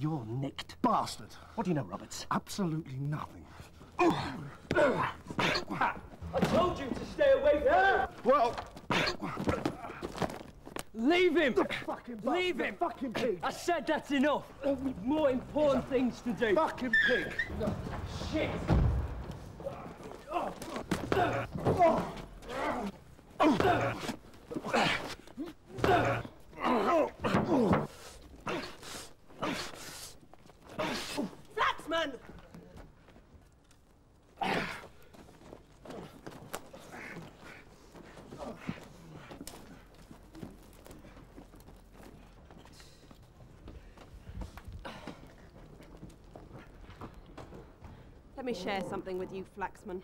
You're nicked. Bastard. What do you know, Roberts? Absolutely nothing. I told you to stay away from him. Well, Leave him. fucking bastard. Leave him. Fucking pig. I said that's enough. Oh, We've more important things to do. Fucking pig. Shit. Oh. Oh. Flaxman! Let me share something with you, Flaxman.